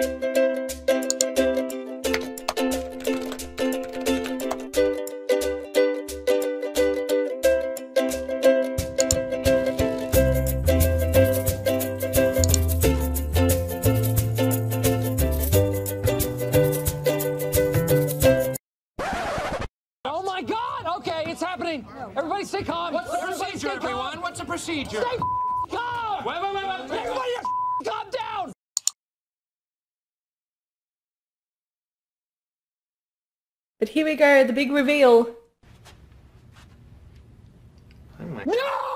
Oh Everybody stay calm. What's the Everybody procedure, stay calm. everyone? What's the procedure? Stay calm. Wait, wait, wait, wait, But here we go, the big reveal. Oh my No!